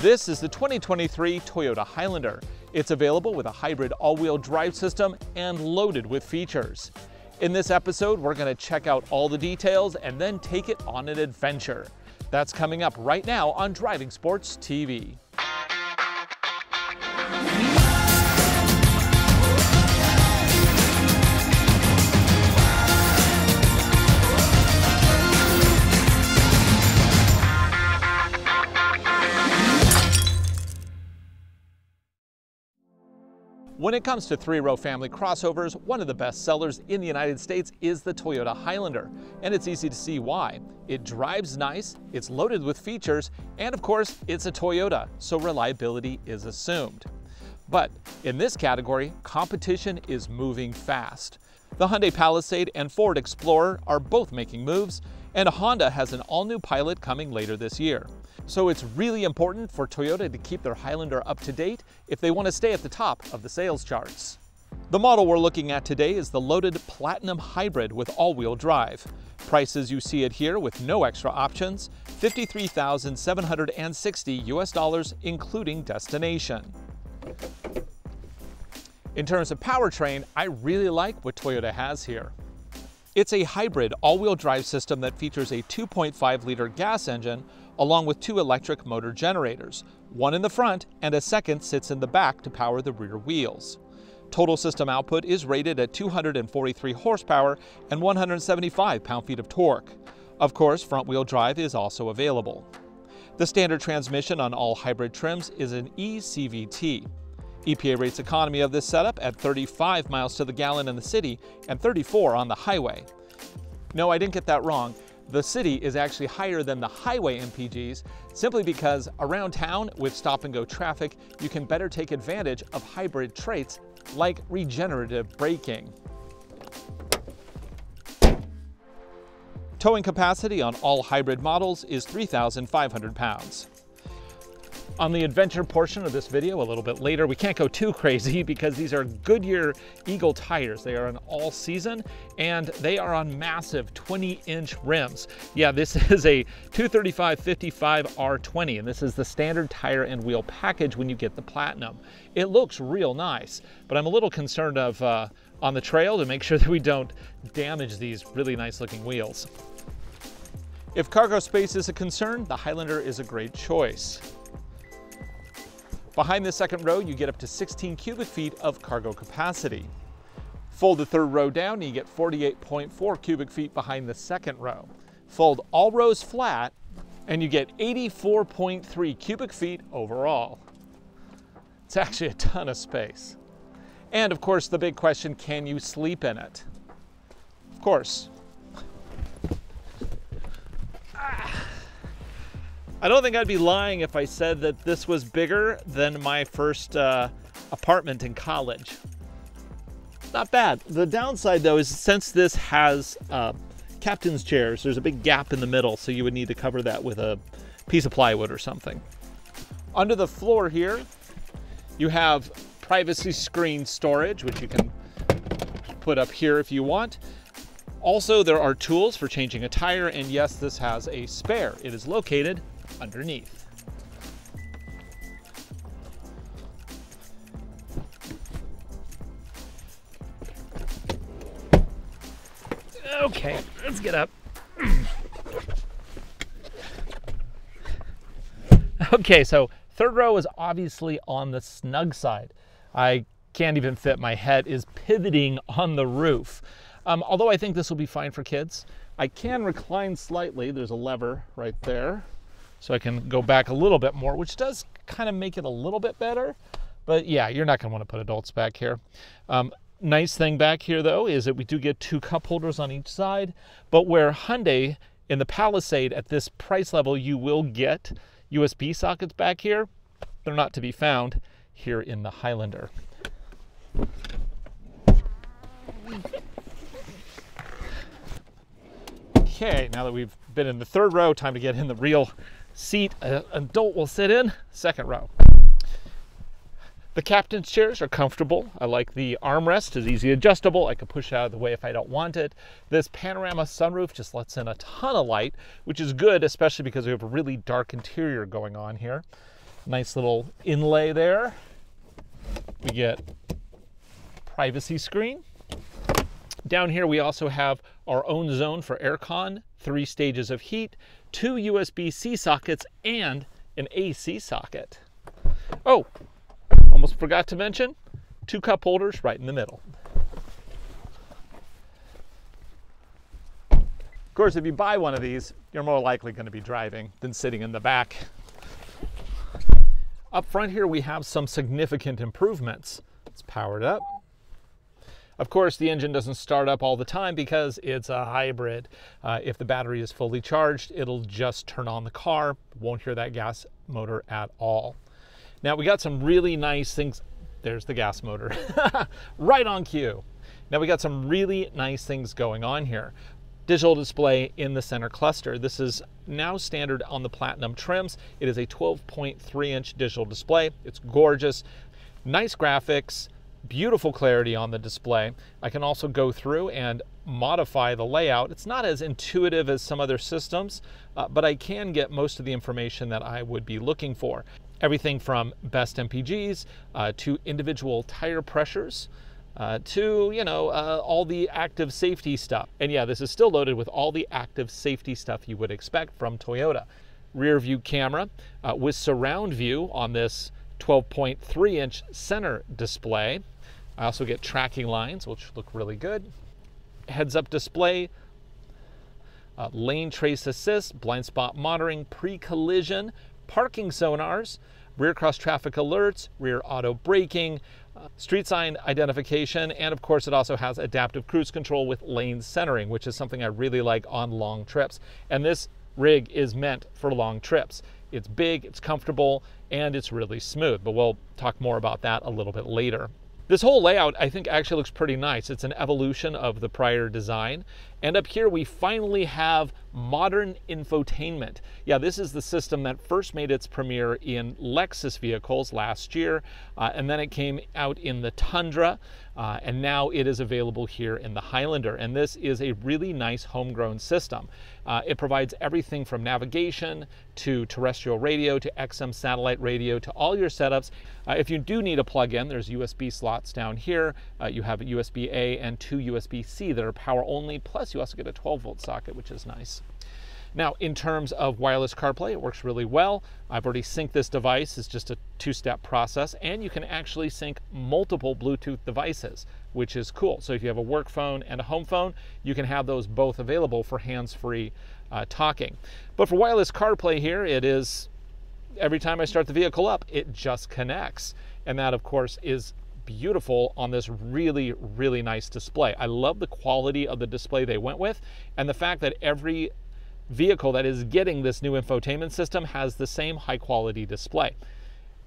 This is the 2023 Toyota Highlander. It's available with a hybrid all-wheel drive system and loaded with features. In this episode, we're going to check out all the details and then take it on an adventure. That's coming up right now on Driving Sports TV. When it comes to three-row family crossovers, one of the best sellers in the United States is the Toyota Highlander, and it's easy to see why. It drives nice, it's loaded with features, and of course, it's a Toyota, so reliability is assumed. But in this category, competition is moving fast. The Hyundai Palisade and Ford Explorer are both making moves, and Honda has an all-new Pilot coming later this year. So it's really important for Toyota to keep their Highlander up to date if they want to stay at the top of the sales charts. The model we're looking at today is the loaded Platinum Hybrid with all-wheel drive. Prices you see it here with no extra options, 53,760 US dollars including destination. In terms of powertrain, I really like what Toyota has here. It's a hybrid all-wheel drive system that features a 2.5 liter gas engine along with two electric motor generators. One in the front and a second sits in the back to power the rear wheels. Total system output is rated at 243 horsepower and 175 pound-feet of torque. Of course, front-wheel drive is also available. The standard transmission on all hybrid trims is an eCVT. EPA rates economy of this setup at 35 miles to the gallon in the city and 34 on the highway. No, I didn't get that wrong the city is actually higher than the highway MPGs simply because around town with stop and go traffic, you can better take advantage of hybrid traits like regenerative braking. Towing capacity on all hybrid models is 3,500 pounds. On the adventure portion of this video a little bit later, we can't go too crazy because these are Goodyear Eagle tires. They are an all season and they are on massive 20 inch rims. Yeah, this is a 235-55 R20 and this is the standard tire and wheel package when you get the Platinum. It looks real nice, but I'm a little concerned of uh, on the trail to make sure that we don't damage these really nice looking wheels. If cargo space is a concern, the Highlander is a great choice. Behind the second row, you get up to 16 cubic feet of cargo capacity. Fold the third row down, and you get 48.4 cubic feet behind the second row. Fold all rows flat, and you get 84.3 cubic feet overall. It's actually a ton of space. And of course, the big question, can you sleep in it? Of course, I don't think I'd be lying if I said that this was bigger than my first uh, apartment in college. Not bad. The downside though is since this has uh, captain's chairs, there's a big gap in the middle, so you would need to cover that with a piece of plywood or something. Under the floor here, you have privacy screen storage, which you can put up here if you want. Also, there are tools for changing a tire, and yes, this has a spare. It is located underneath. Okay, let's get up. okay, so third row is obviously on the snug side. I can't even fit my head is pivoting on the roof. Um, although I think this will be fine for kids. I can recline slightly. There's a lever right there. So I can go back a little bit more, which does kind of make it a little bit better. But yeah, you're not going to want to put adults back here. Um, nice thing back here though is that we do get two cup holders on each side. But where Hyundai in the Palisade at this price level, you will get USB sockets back here. They're not to be found here in the Highlander. Okay, now that we've been in the third row, time to get in the real seat an adult will sit in, second row. The captain's chairs are comfortable. I like the armrest, is easy adjustable. I can push out of the way if I don't want it. This panorama sunroof just lets in a ton of light, which is good, especially because we have a really dark interior going on here. Nice little inlay there. We get privacy screen. Down here we also have our own zone for aircon, three stages of heat, two USB-C sockets, and an AC socket. Oh, Almost forgot to mention, two cup holders right in the middle. Of course, if you buy one of these, you're more likely going to be driving than sitting in the back. Up front here, we have some significant improvements. It's powered up. Of course, the engine doesn't start up all the time because it's a hybrid. Uh, if the battery is fully charged, it'll just turn on the car. Won't hear that gas motor at all. Now we got some really nice things. There's the gas motor, right on cue. Now we got some really nice things going on here. Digital display in the center cluster. This is now standard on the Platinum trims. It is a 12.3 inch digital display. It's gorgeous, nice graphics, beautiful clarity on the display. I can also go through and modify the layout. It's not as intuitive as some other systems, uh, but I can get most of the information that I would be looking for everything from best MPGs uh, to individual tire pressures. Uh, to you know uh, all the active safety stuff and yeah this is still loaded with all the active safety stuff you would expect from toyota rear view camera uh, with surround view on this 12.3 inch center display i also get tracking lines which look really good heads up display uh, lane trace assist blind spot monitoring pre-collision parking sonars, rear cross traffic alerts, rear auto braking, uh, street sign identification, and of course it also has adaptive cruise control with lane centering, which is something I really like on long trips. And this rig is meant for long trips. It's big, it's comfortable, and it's really smooth, but we'll talk more about that a little bit later. This whole layout, I think, actually looks pretty nice. It's an evolution of the prior design. And up here, we finally have modern infotainment. Yeah, this is the system that first made its premiere in Lexus vehicles last year, uh, and then it came out in the Tundra, uh, and now it is available here in the Highlander. And this is a really nice homegrown system. Uh, it provides everything from navigation to terrestrial radio to XM satellite radio to all your setups. Uh, if you do need a plug-in, there's USB slots down here. Uh, you have USB-A and two USB-C that are power only, plus you also get a 12 volt socket, which is nice. Now, in terms of wireless CarPlay, it works really well. I've already synced this device. It's just a two-step process, and you can actually sync multiple Bluetooth devices, which is cool. So if you have a work phone and a home phone, you can have those both available for hands-free uh, talking. But for wireless CarPlay here, it is every time I start the vehicle up, it just connects. And that, of course, is beautiful on this really, really nice display. I love the quality of the display they went with and the fact that every vehicle that is getting this new infotainment system has the same high quality display.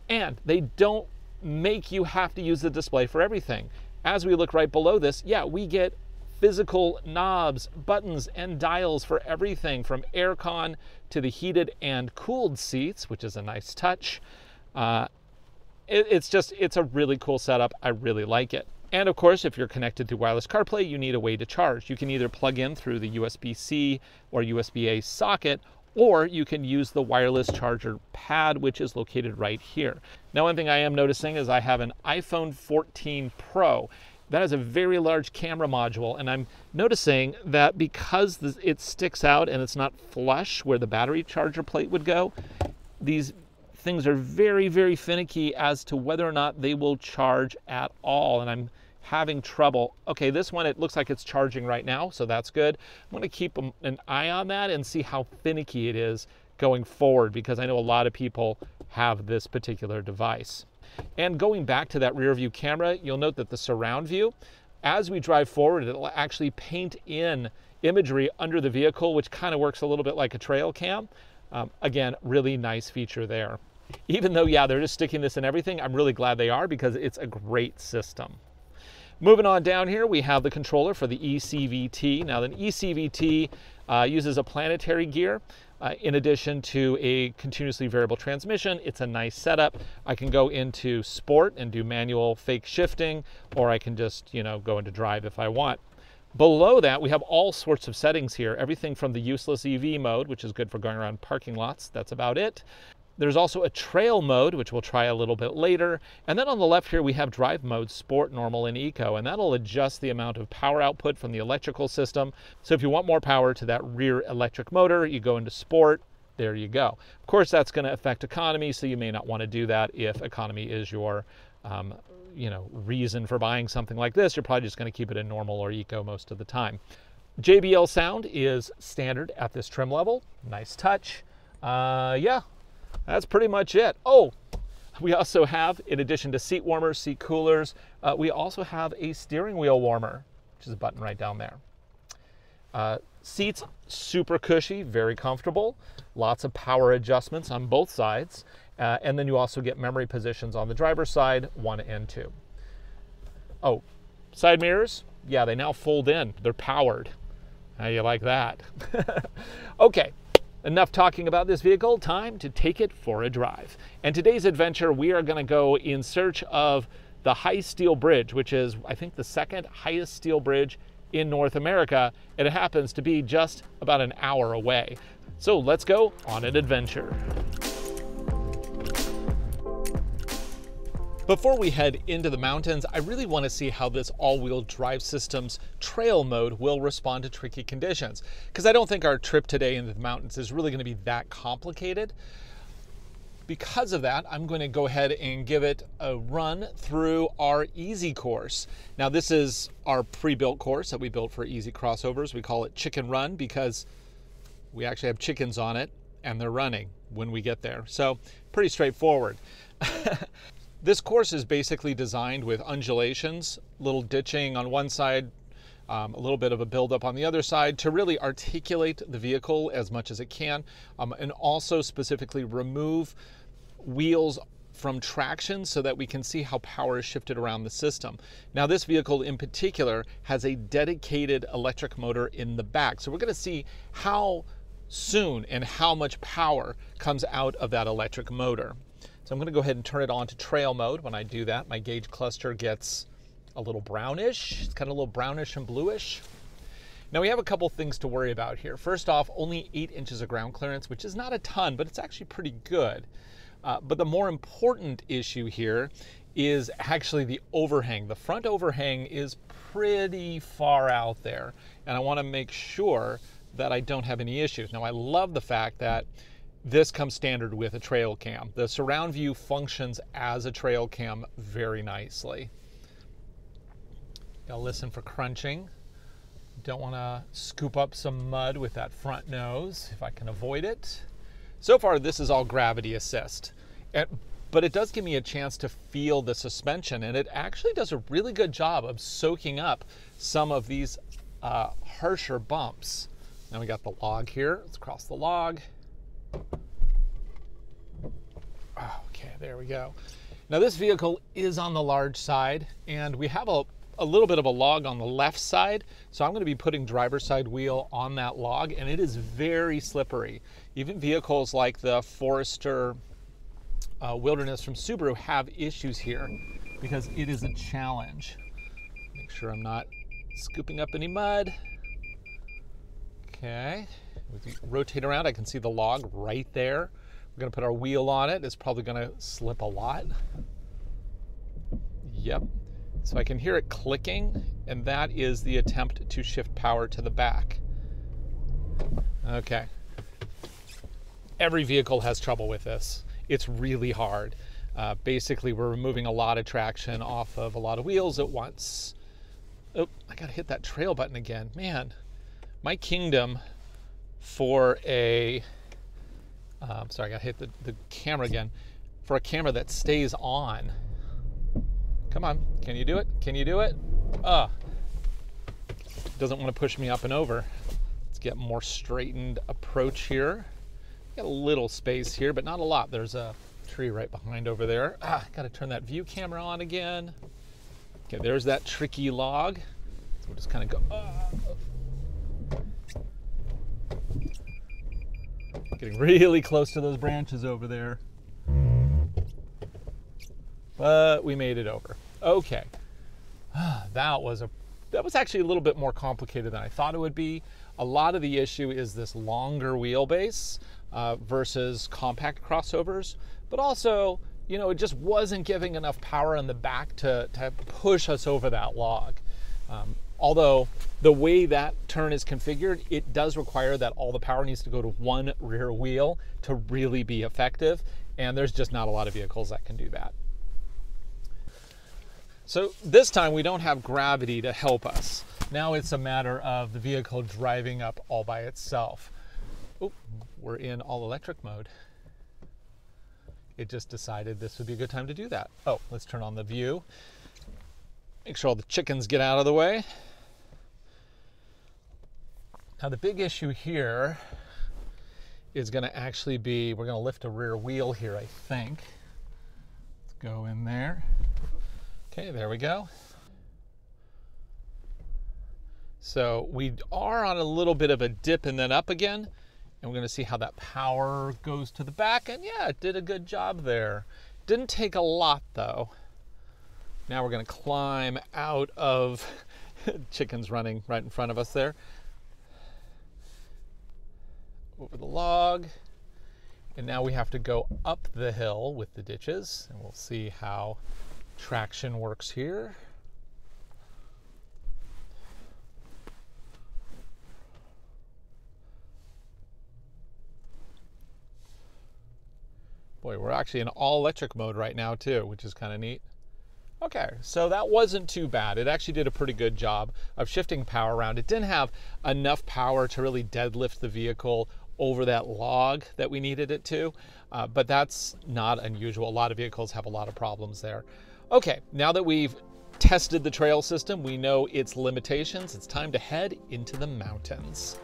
And they don't make you have to use the display for everything. As we look right below this, yeah, we get physical knobs, buttons, and dials for everything from aircon to the heated and cooled seats, which is a nice touch. Uh, it, it's just, it's a really cool setup. I really like it. And of course, if you're connected through wireless CarPlay, you need a way to charge. You can either plug in through the USB-C or USB-A socket, or you can use the wireless charger pad, which is located right here. Now, one thing I am noticing is I have an iPhone 14 Pro. That has a very large camera module, and I'm noticing that because it sticks out and it's not flush where the battery charger plate would go, these things are very, very finicky as to whether or not they will charge at all. And I'm having trouble. Okay, this one, it looks like it's charging right now, so that's good. I'm gonna keep an eye on that and see how finicky it is going forward because I know a lot of people have this particular device. And going back to that rear view camera, you'll note that the surround view, as we drive forward, it'll actually paint in imagery under the vehicle, which kind of works a little bit like a trail cam. Um, again, really nice feature there. Even though, yeah, they're just sticking this in everything, I'm really glad they are because it's a great system. Moving on down here, we have the controller for the ECVT. Now, the ECVT uh, uses a planetary gear. Uh, in addition to a continuously variable transmission, it's a nice setup. I can go into sport and do manual fake shifting, or I can just, you know, go into drive if I want. Below that, we have all sorts of settings here. Everything from the useless EV mode, which is good for going around parking lots. That's about it. There's also a trail mode, which we'll try a little bit later. And then on the left here, we have drive mode, sport, normal, and eco. And that'll adjust the amount of power output from the electrical system. So if you want more power to that rear electric motor, you go into sport, there you go. Of course, that's going to affect economy, so you may not want to do that if economy is your um, you know, reason for buying something like this. You're probably just going to keep it in normal or eco most of the time. JBL sound is standard at this trim level. Nice touch. Uh, yeah, that's pretty much it. Oh, we also have, in addition to seat warmers, seat coolers, uh, we also have a steering wheel warmer, which is a button right down there. Uh, seats, super cushy, very comfortable. Lots of power adjustments on both sides. Uh, and then you also get memory positions on the driver's side, one and two. Oh, side mirrors, yeah, they now fold in. They're powered. How you like that? okay, Enough talking about this vehicle, time to take it for a drive. And today's adventure, we are going to go in search of the High Steel Bridge, which is, I think, the second highest steel bridge in North America, and it happens to be just about an hour away. So let's go on an adventure. Before we head into the mountains, I really want to see how this all-wheel drive system's trail mode will respond to tricky conditions, because I don't think our trip today into the mountains is really going to be that complicated. Because of that, I'm going to go ahead and give it a run through our easy course. Now, this is our pre-built course that we built for easy crossovers. We call it Chicken Run because we actually have chickens on it and they're running when we get there. So pretty straightforward. This course is basically designed with undulations, little ditching on one side, um, a little bit of a buildup on the other side to really articulate the vehicle as much as it can, um, and also specifically remove wheels from traction so that we can see how power is shifted around the system. Now this vehicle in particular has a dedicated electric motor in the back. So we're gonna see how soon and how much power comes out of that electric motor. I'm going to go ahead and turn it on to trail mode. When I do that, my gauge cluster gets a little brownish. It's kind of a little brownish and bluish. Now we have a couple things to worry about here. First off, only eight inches of ground clearance, which is not a ton, but it's actually pretty good. Uh, but the more important issue here is actually the overhang. The front overhang is pretty far out there, and I want to make sure that I don't have any issues. Now I love the fact that this comes standard with a trail cam. The surround view functions as a trail cam very nicely. Gotta listen for crunching. Don't want to scoop up some mud with that front nose if I can avoid it. So far, this is all gravity assist, but it does give me a chance to feel the suspension, and it actually does a really good job of soaking up some of these uh, harsher bumps. Now we got the log here. Let's cross the log. Okay, there we go. Now this vehicle is on the large side and we have a, a little bit of a log on the left side. So I'm gonna be putting driver's side wheel on that log and it is very slippery. Even vehicles like the Forester uh, Wilderness from Subaru have issues here because it is a challenge. Make sure I'm not scooping up any mud. Okay, rotate around, I can see the log right there. We're gonna put our wheel on it. It's probably gonna slip a lot. Yep. So I can hear it clicking, and that is the attempt to shift power to the back. Okay. Every vehicle has trouble with this. It's really hard. Uh, basically, we're removing a lot of traction off of a lot of wheels at once. Oh, I gotta hit that trail button again. Man, my kingdom for a um, sorry, I got hit the, the camera again. For a camera that stays on. Come on, can you do it? Can you do it? Ah, doesn't want to push me up and over. Let's get more straightened approach here. Got a little space here, but not a lot. There's a tree right behind over there. Ah, got to turn that view camera on again. Okay, there's that tricky log. So we'll just kind of go. Uh, Getting really close to those branches over there. But we made it over. Okay. That was a that was actually a little bit more complicated than I thought it would be. A lot of the issue is this longer wheelbase uh, versus compact crossovers, but also, you know, it just wasn't giving enough power in the back to, to push us over that log. Um, although the way that turn is configured, it does require that all the power needs to go to one rear wheel to really be effective, and there's just not a lot of vehicles that can do that. So this time we don't have gravity to help us. Now it's a matter of the vehicle driving up all by itself. Oh, we're in all electric mode. It just decided this would be a good time to do that. Oh, let's turn on the view. Make sure all the chickens get out of the way. Now the big issue here is going to actually be, we're going to lift a rear wheel here, I think. Let's go in there. Okay, there we go. So we are on a little bit of a dip and then up again. And we're going to see how that power goes to the back. And yeah, it did a good job there. Didn't take a lot though. Now we're going to climb out of chickens running right in front of us there. Over the log. And now we have to go up the hill with the ditches. And we'll see how traction works here. Boy, we're actually in all electric mode right now too, which is kind of neat. Okay, so that wasn't too bad. It actually did a pretty good job of shifting power around. It didn't have enough power to really deadlift the vehicle over that log that we needed it to, uh, but that's not unusual. A lot of vehicles have a lot of problems there. Okay, now that we've tested the trail system, we know its limitations, it's time to head into the mountains.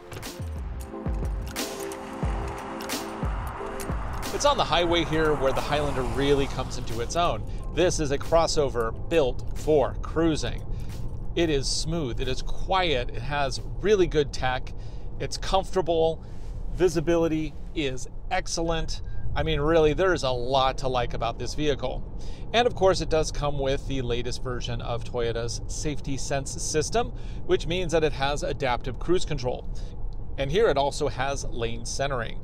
It's on the highway here where the Highlander really comes into its own. This is a crossover built for cruising. It is smooth, it is quiet, it has really good tech, it's comfortable, visibility is excellent. I mean, really, there's a lot to like about this vehicle. And of course, it does come with the latest version of Toyota's Safety Sense system, which means that it has adaptive cruise control. And here it also has lane centering.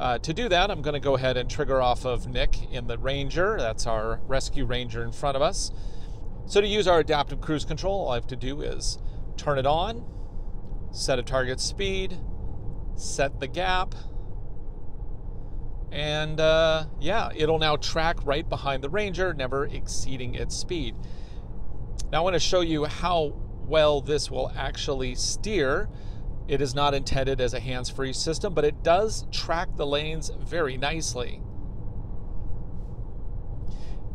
Uh, to do that, I'm going to go ahead and trigger off of Nick in the Ranger. That's our rescue Ranger in front of us. So to use our adaptive cruise control, all I have to do is turn it on, set a target speed, set the gap, and uh, yeah, it'll now track right behind the Ranger, never exceeding its speed. Now I want to show you how well this will actually steer. It is not intended as a hands-free system, but it does track the lanes very nicely.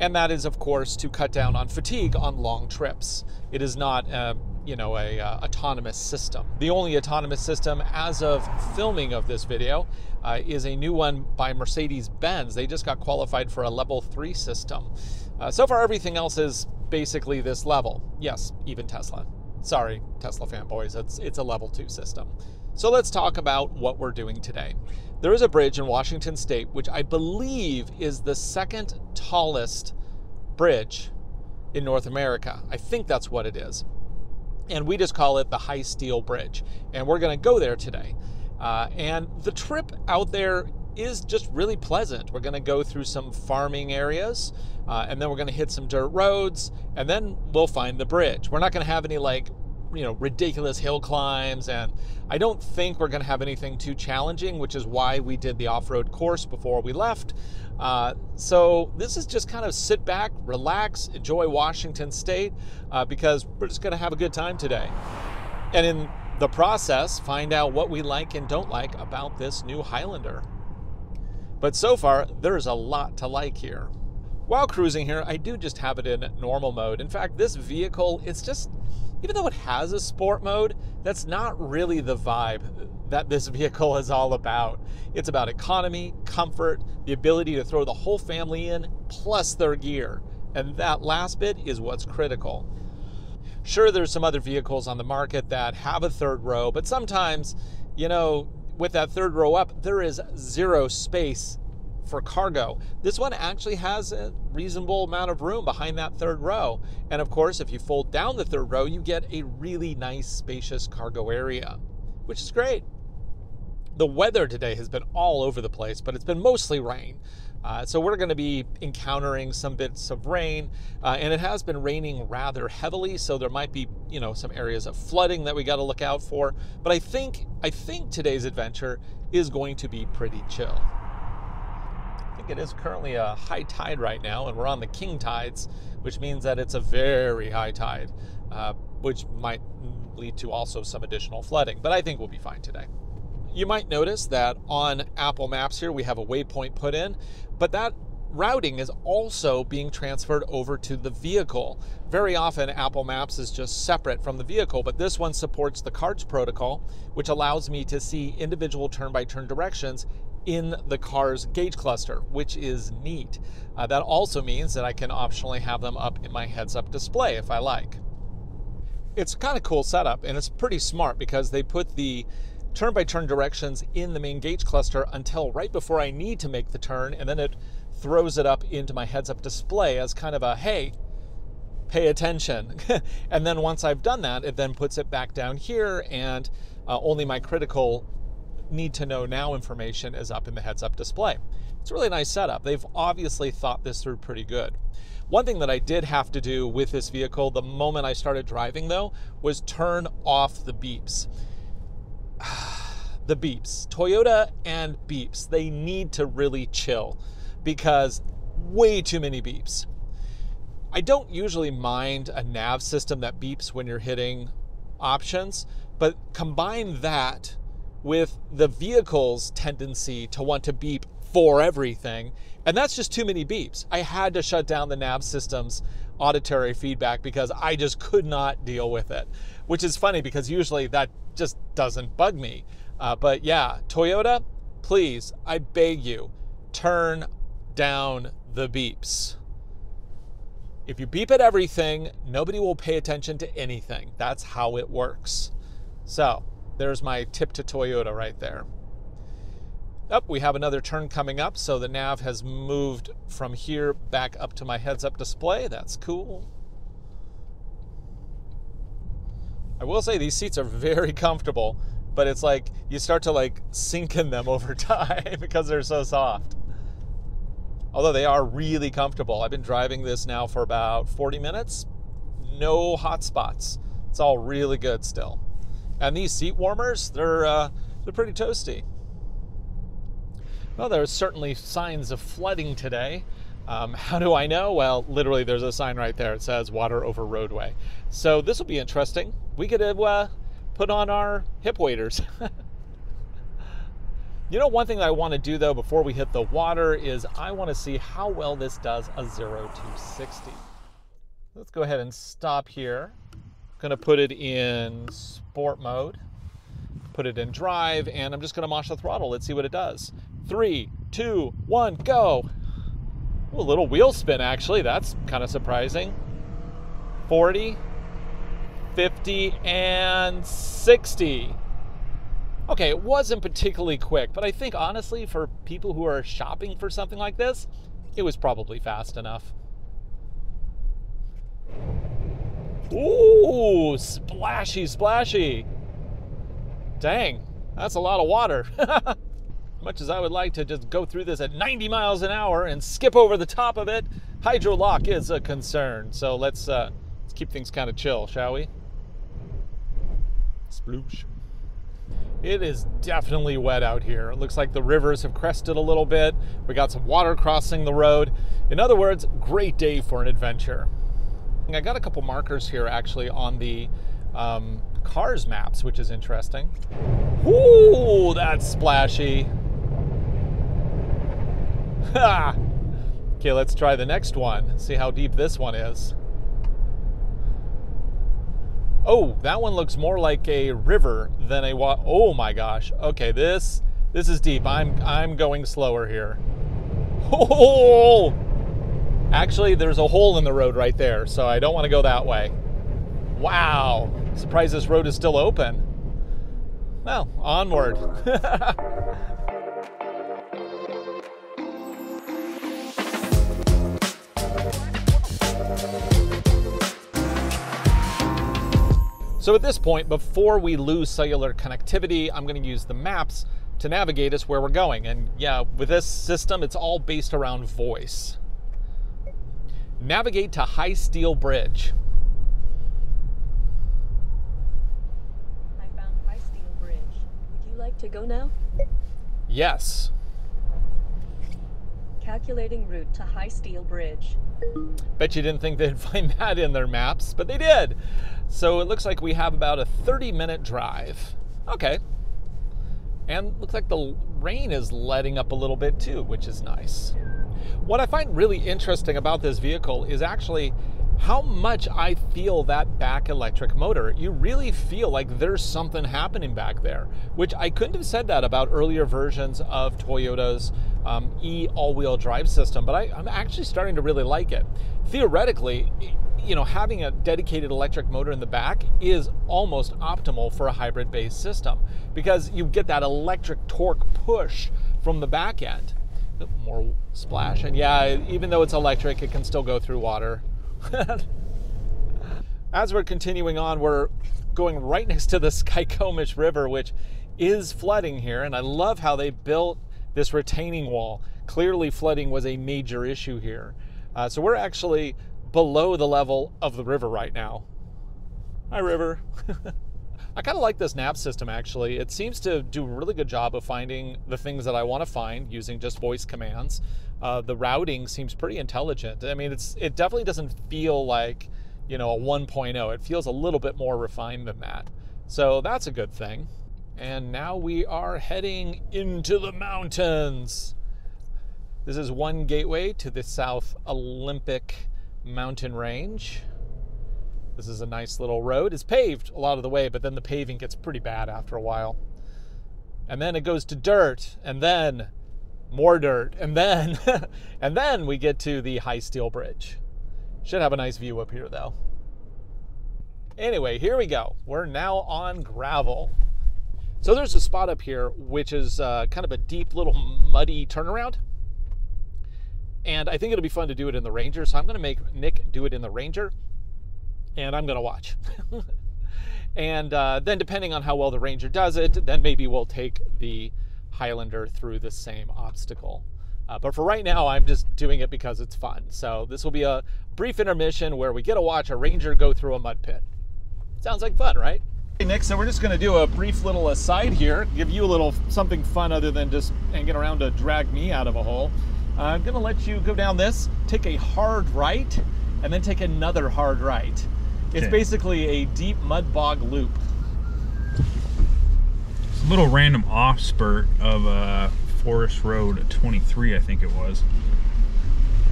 And that is, of course, to cut down on fatigue on long trips. It is not uh, you know, a uh, autonomous system. The only autonomous system as of filming of this video uh, is a new one by Mercedes-Benz. They just got qualified for a level three system. Uh, so far, everything else is basically this level. Yes, even Tesla. Sorry, Tesla fanboys, it's, it's a level two system. So let's talk about what we're doing today. There is a bridge in Washington State, which I believe is the second tallest bridge in North America. I think that's what it is and we just call it the High Steel Bridge. And we're going to go there today. Uh, and the trip out there is just really pleasant. We're going to go through some farming areas, uh, and then we're going to hit some dirt roads, and then we'll find the bridge. We're not going to have any like you know ridiculous hill climbs and i don't think we're going to have anything too challenging which is why we did the off-road course before we left uh, so this is just kind of sit back relax enjoy washington state uh, because we're just going to have a good time today and in the process find out what we like and don't like about this new highlander but so far there's a lot to like here while cruising here i do just have it in normal mode in fact this vehicle it's just even though it has a sport mode, that's not really the vibe that this vehicle is all about. It's about economy, comfort, the ability to throw the whole family in, plus their gear. And that last bit is what's critical. Sure, there's some other vehicles on the market that have a third row, but sometimes, you know, with that third row up, there is zero space for cargo. This one actually has a reasonable amount of room behind that third row. And of course, if you fold down the third row, you get a really nice spacious cargo area, which is great. The weather today has been all over the place, but it's been mostly rain. Uh, so we're going to be encountering some bits of rain, uh, and it has been raining rather heavily. So there might be, you know, some areas of flooding that we got to look out for. But I think I think today's adventure is going to be pretty chill. I think it is currently a high tide right now, and we're on the king tides, which means that it's a very high tide, uh, which might lead to also some additional flooding. But I think we'll be fine today. You might notice that on Apple Maps here we have a waypoint put in, but that routing is also being transferred over to the vehicle. Very often, Apple Maps is just separate from the vehicle, but this one supports the CARTS protocol, which allows me to see individual turn by turn directions in the car's gauge cluster, which is neat. Uh, that also means that I can optionally have them up in my heads up display if I like. It's kind of cool setup and it's pretty smart because they put the turn by turn directions in the main gauge cluster until right before I need to make the turn, and then it throws it up into my heads up display as kind of a hey, pay attention. and then once I've done that, it then puts it back down here, and uh, only my critical need to know now information is up in the heads up display. It's a really nice setup. They've obviously thought this through pretty good. One thing that I did have to do with this vehicle the moment I started driving, though, was turn off the beeps. the beeps. Toyota and beeps, they need to really chill because way too many beeps. I don't usually mind a nav system that beeps when you're hitting options, but combine that with the vehicle's tendency to want to beep for everything, and that's just too many beeps. I had to shut down the nav system's auditory feedback because I just could not deal with it, which is funny because usually that just doesn't bug me. Uh, but yeah, Toyota, please, I beg you, turn down the beeps. If you beep at everything, nobody will pay attention to anything. That's how it works. So, there's my tip to Toyota right there. Up, oh, we have another turn coming up, so the nav has moved from here back up to my heads-up display. That's cool. I will say these seats are very comfortable, but it's like you start to like sink in them over time because they're so soft. Although they are really comfortable. I've been driving this now for about 40 minutes. No hot spots. It's all really good still. And these seat warmers, they're uh, they're pretty toasty. Well, there's certainly signs of flooding today. Um, how do I know? Well, literally, there's a sign right there. It says water over roadway. So this will be interesting. We could have uh, put on our hip waders. you know, one thing that I want to do though before we hit the water is I want to see how well this does a 0 to 60. Let's go ahead and stop here. I'm going to put it in sport mode, put it in drive, and I'm just going to mash the throttle. Let's see what it does. Three, two, one, go. Ooh, a little wheel spin, actually. That's kind of surprising. 40, 50, and 60. Okay, it wasn't particularly quick, but I think honestly, for people who are shopping for something like this, it was probably fast enough. Ooh, splashy, splashy. Dang, that's a lot of water. much as I would like to just go through this at 90 miles an hour and skip over the top of it, hydro lock is a concern. So let's uh, let's keep things kind of chill, shall we? Sploosh. It is definitely wet out here. It looks like the rivers have crested a little bit. We got some water crossing the road. In other words, great day for an adventure. I got a couple markers here actually on the um, cars maps, which is interesting. Ooh, that's splashy. okay, let's try the next one. See how deep this one is. Oh, that one looks more like a river than a wa- Oh my gosh. Okay, this this is deep. I'm I'm going slower here. Oh! Actually, there's a hole in the road right there, so I don't want to go that way. Wow. Surprised this road is still open. Well, onward. So at this point, before we lose cellular connectivity, I'm going to use the maps to navigate us where we're going. And yeah, with this system, it's all based around voice. Navigate to High Steel Bridge. I found High Steel Bridge. Would you like to go now? Yes. Calculating route to High Steel Bridge. Bet you didn't think they'd find that in their maps, but they did. So it looks like we have about a 30 minute drive. Okay. And looks like the rain is letting up a little bit too, which is nice. What I find really interesting about this vehicle is actually how much I feel that back electric motor. You really feel like there's something happening back there, which I couldn't have said that about earlier versions of Toyota's um, e all-wheel drive system, but I, I'm actually starting to really like it. Theoretically, you know, having a dedicated electric motor in the back is almost optimal for a hybrid-based system because you get that electric torque push from the back end. More splash, and yeah, even though it's electric, it can still go through water. As we're continuing on, we're going right next to the Skokomish River, which is flooding here, and I love how they built this retaining wall. Clearly, flooding was a major issue here. Uh, so we're actually below the level of the river right now. Hi, river. I kind of like this nav system actually. It seems to do a really good job of finding the things that I want to find using just voice commands. Uh, the routing seems pretty intelligent. I mean, it's it definitely doesn't feel like you know a 1.0. It feels a little bit more refined than that. So that's a good thing. And now we are heading into the mountains. This is one gateway to the South Olympic mountain range. This is a nice little road. It's paved a lot of the way, but then the paving gets pretty bad after a while. And then it goes to dirt, and then more dirt, and then and then we get to the high steel bridge. Should have a nice view up here though. Anyway, here we go. We're now on gravel. So there's a spot up here which is uh, kind of a deep little muddy turnaround. And I think it'll be fun to do it in the Ranger. So I'm going to make Nick do it in the Ranger and I'm going to watch. and uh, then, depending on how well the Ranger does it, then maybe we'll take the Highlander through the same obstacle. Uh, but for right now, I'm just doing it because it's fun. So this will be a brief intermission where we get to watch a ranger go through a mud pit. Sounds like fun, right? Hey Nick, so we're just going to do a brief little aside here, give you a little something fun other than just hanging around to drag me out of a hole. Uh, I'm going to let you go down this, take a hard right, and then take another hard right. It's Okay. basically a deep mud bog loop. It's a little random off spurt of uh, Forest Road 23, I think it was.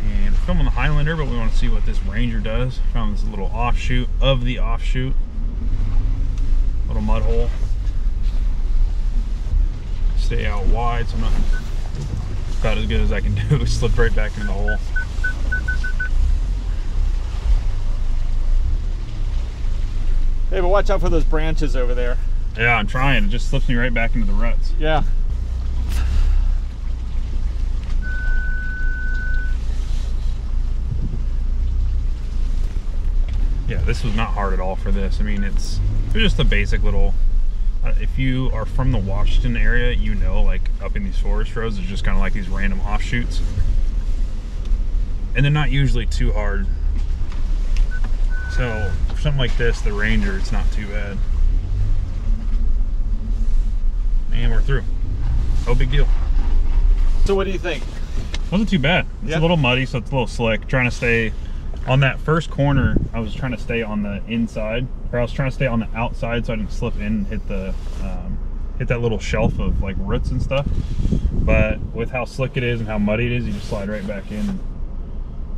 And we're filming the Highlander, but we want to see what this Ranger does. Found this little offshoot of the offshoot. Mud hole. Stay out wide, so I'm not about as good as I can do. Slipped right back into the hole. Hey, but watch out for those branches over there. Yeah, I'm trying. It just slips me right back into the ruts. Yeah. Yeah, this was not hard at all for this. I mean, it's it's just a basic little. Uh, if you are from the Washington area, you know, like up in these forest roads, there's just kind of like these random offshoots, and they're not usually too hard. So for something like this, the Ranger, it's not too bad. And we're through. No big deal. So what do you think? Wasn't too bad. It's Yeah. a little muddy, so it's a little slick. Trying to stay on that first corner. I was trying to stay on the inside, or I was trying to stay on the outside so I didn't slip in and hit the um, hit that little shelf of like roots and stuff. But with how slick it is and how muddy it is, you just slide right back in.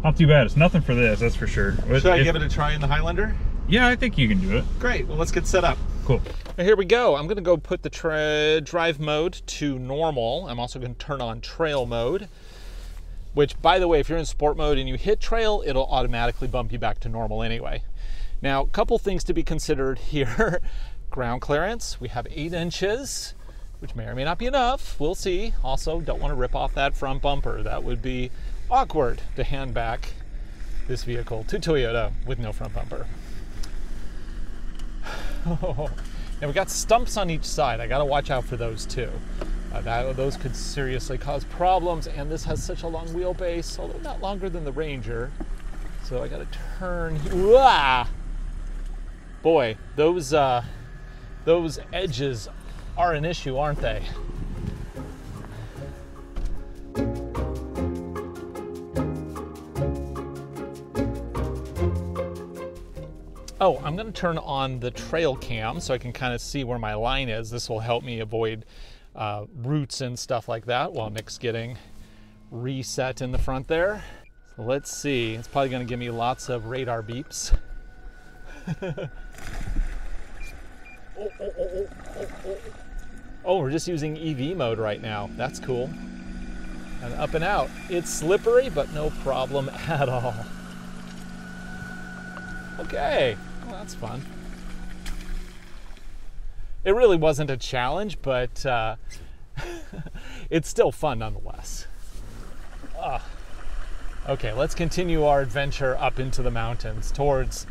Not too bad. It's nothing for this, that's for sure. Should I give it a try in the Highlander? Yeah, I think you can do it. Great. Well, let's get set up. Cool. Here we go. I'm going to go put the drive mode to normal. I'm also going to turn on trail mode, which, by the way, if you're in sport mode and you hit trail, it'll automatically bump you back to normal anyway. Now, a couple things to be considered here. ground clearance. We have eight inches, which may or may not be enough. We'll see. Also, don't want to rip off that front bumper. That would be awkward to hand back this vehicle to Toyota with no front bumper. and we got stumps on each side. I got to watch out for those too. Uh, that, those could seriously cause problems. And this has such a long wheelbase, although not longer than the Ranger. So I got to turn. Boy, those uh, those edges are an issue, aren't they? Oh, I'm going to turn on the trail cam so I can kind of see where my line is. This will help me avoid uh, roots and stuff like that while Nick's getting reset in the front there. So let's see. It's probably going to give me lots of radar beeps. oh, oh, oh, oh, we're just using EV mode right now. That's cool. And up and out. It's slippery, but no problem at all. Okay, well, that's fun. It really wasn't a challenge, but uh, it's still fun nonetheless. Uh, okay, let's continue our adventure up into the mountains towards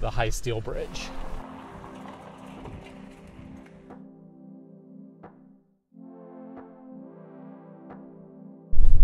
the high steel bridge.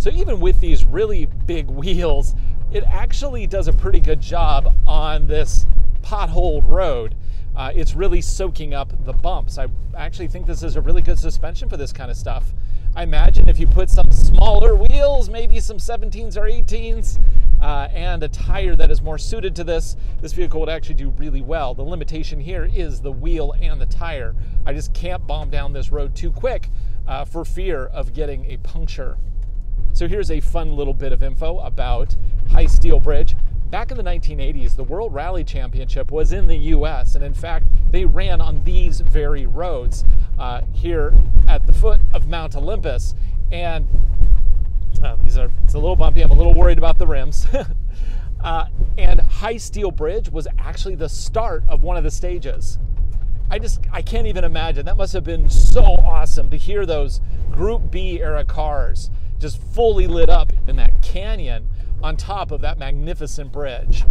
So even with these really big wheels, it actually does a pretty good job on this potholed road. Uh, it's really soaking up the bumps. I actually think this is a really good suspension for this kind of stuff. I imagine if you put some smaller wheels, maybe some 17s or 18s, uh, and a tire that is more suited to this, this vehicle would actually do really well. The limitation here is the wheel and the tire. I just can't bomb down this road too quick uh, for fear of getting a puncture. So here's a fun little bit of info about High Steel Bridge. Back in the 1980s, the World Rally Championship was in the US, and in fact, they ran on these very roads uh, here at the foot of Mount Olympus. And uh, these are, it's a little bumpy, I'm a little worried about the rims. uh, and High Steel Bridge was actually the start of one of the stages. I just, I can't even imagine. That must have been so awesome to hear those Group B era cars just fully lit up in that canyon on top of that magnificent bridge.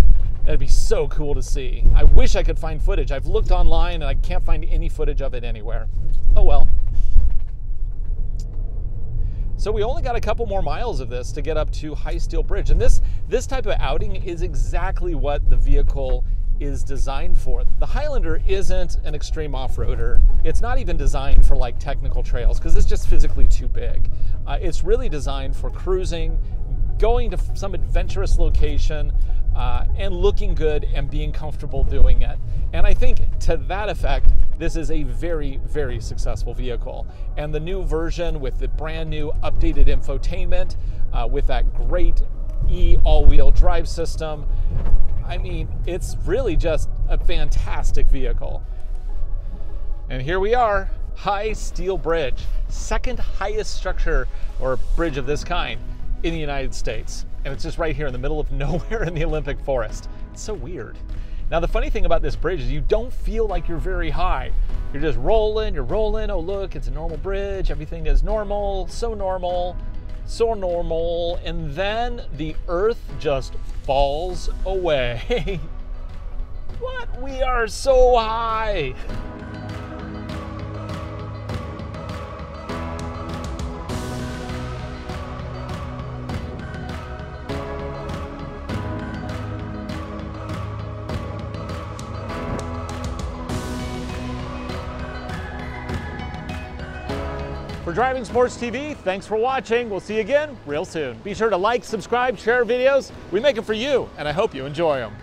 That'd be so cool to see. I wish I could find footage. I've looked online and I can't find any footage of it anywhere. Oh well. So we only got a couple more miles of this to get up to High Steel Bridge. And this, this type of outing is exactly what the vehicle is designed for. The Highlander isn't an extreme off-roader. It's not even designed for like technical trails because it's just physically too big. Uh, it's really designed for cruising, going to some adventurous location, uh, and looking good and being comfortable doing it. And I think to that effect, this is a very, very successful vehicle. And the new version with the brand new updated infotainment, uh, with that great E all-wheel drive system, I mean, it's really just a fantastic vehicle. And here we are, High Steel Bridge, second highest structure or bridge of this kind in the United States. And it's just right here in the middle of nowhere in the Olympic Forest. It's so weird. Now, the funny thing about this bridge is you don't feel like you're very high. You're just rolling, you're rolling. Oh, look, it's a normal bridge. Everything is normal, so normal so normal, and then the earth just falls away. what? We are so high. Driving Sports TV, thanks for watching. We'll see you again real soon. Be sure to like, subscribe, share videos. We make them for you, and I hope you enjoy them.